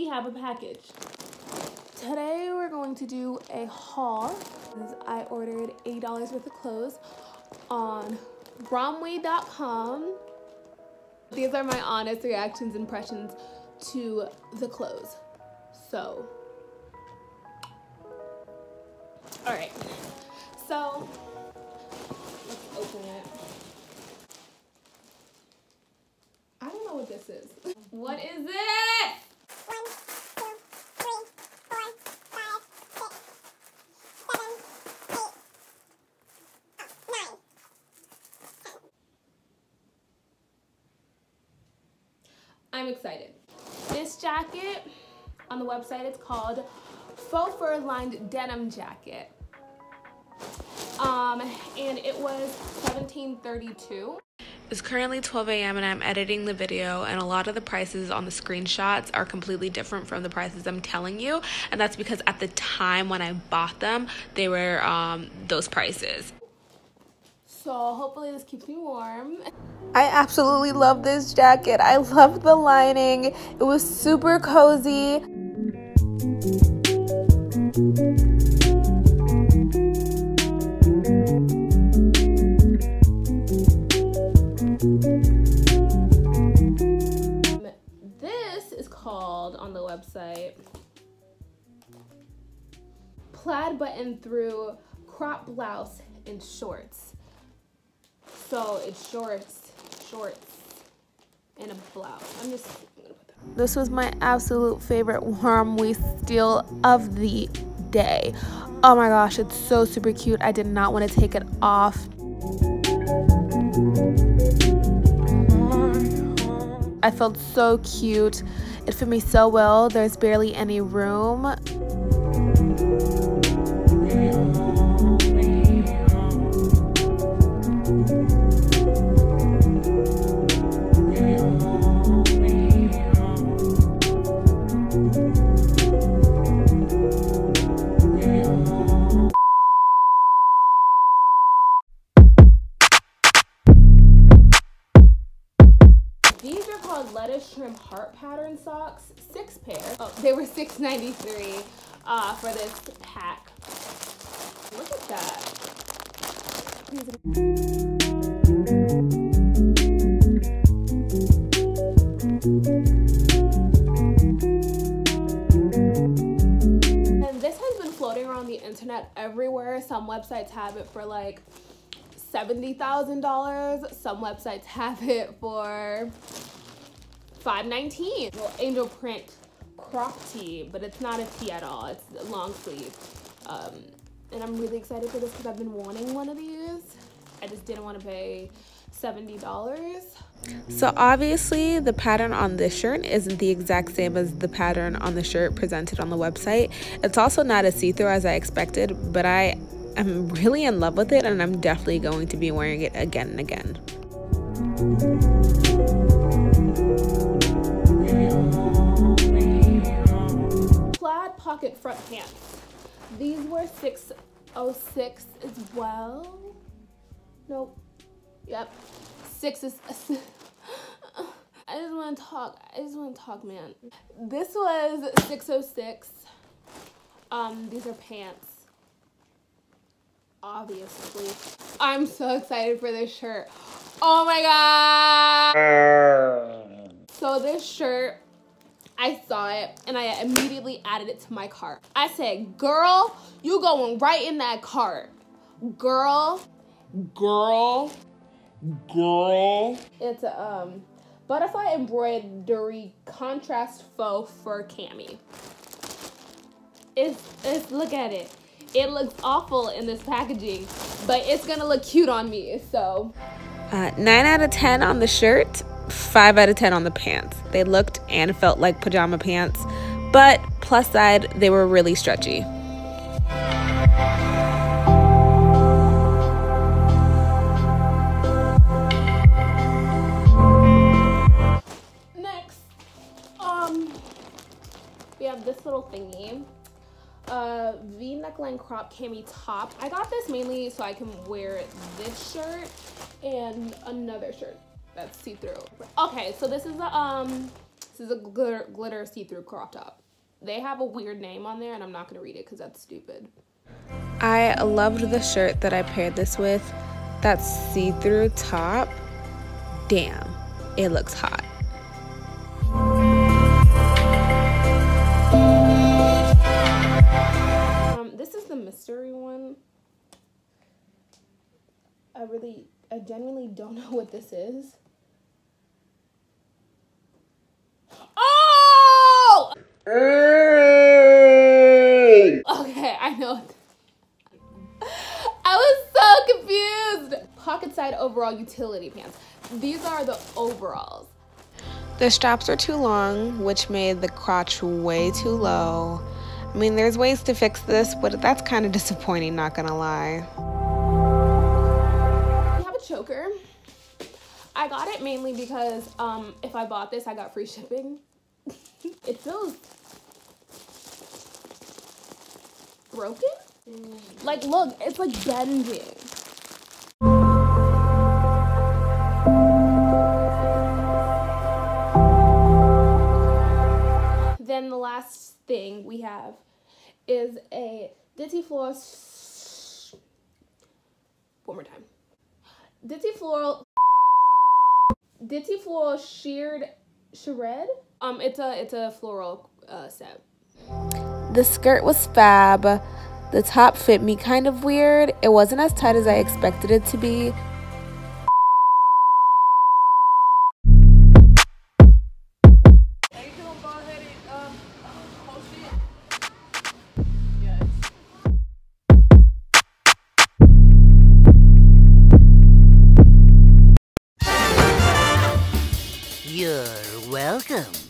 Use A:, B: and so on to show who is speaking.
A: we have a package. Today we're going to do a haul. I ordered $80 worth of clothes on romwe.com. These are my honest reactions, impressions to the clothes. So, all right. So, let's open it. I don't know what this is. What is it? Excited. This jacket on the website, it's called Faux Fur Lined Denim Jacket. Um, and it was 1732.
B: It's currently 12 a.m. and I'm editing the video, and a lot of the prices on the screenshots are completely different from the prices I'm telling you, and that's because at the time when I bought them, they were um, those prices.
A: So hopefully this keeps me warm.
B: I absolutely love this jacket. I love the lining. It was super cozy.
A: This is called on the website plaid button through crop blouse and shorts. So it's shorts, shorts, and a blouse. I'm just
B: This was my absolute favorite warm waist steal of the day. Oh my gosh, it's so super cute. I did not want to take it off. I felt so cute. It fit me so well. There's barely any room.
A: These are called lettuce trim heart pattern socks. Six pair. Oh, they were $6.93 uh, for this pack. Look at that. And this has been floating around the internet everywhere. Some websites have it for like $70,000. Some websites have it for $5.19. Well, angel print crop tee, but it's not a tee at all. It's a long sleeve. Um, and I'm really excited for this because I've been wanting one of these. I just didn't want to pay $70.
B: So obviously the pattern on this shirt isn't the exact same as the pattern on the shirt presented on the website. It's also not as see-through as I expected, but I am really in love with it and I'm definitely going to be wearing it again and again.
A: Plaid pocket front pants. These were 606 as well. Nope. Yep. Six is. I just want to talk. I just want to talk, man. This was 606. Um, these are pants. Obviously. I'm so excited for this shirt. Oh my god! So this shirt, I saw it and I immediately added it to my cart. I said, girl, you going right in that cart. Girl, girl, girl. It's a um, butterfly embroidery contrast faux fur cami. It's, it's, look at it. It looks awful in this packaging, but it's gonna look cute on me, so.
B: Uh, 9 out of 10 on the shirt, 5 out of 10 on the pants. They looked and felt like pajama pants, but plus side, they were really stretchy.
A: Uh, V neckline crop cami top. I got this mainly so I can wear this shirt and another shirt that's see-through. Okay, so this is a um This is a glitter, glitter see-through crop top. They have a weird name on there, and I'm not gonna read it because that's stupid.
B: I loved the shirt that I paired this with. That see-through top. Damn, it looks hot.
A: Is mystery one. I really, I genuinely don't know what this is. Oh! Okay, I know. I was so confused. Pocket side overall utility pants. These are the overalls.
B: The straps are too long, which made the crotch way too low. I mean, there's ways to fix this, but that's kind of disappointing, not gonna lie.
A: We have a choker. I got it mainly because um, if I bought this, I got free shipping. it feels broken. Like, look, it's like bending. Then the last thing we have is a Ditty Floral. One more time. Ditty Floral. Ditty Floral sheared shred. Um, it's a it's a floral uh, set.
B: The skirt was fab. The top fit me kind of weird. It wasn't as tight as I expected it to be.
C: Welcome.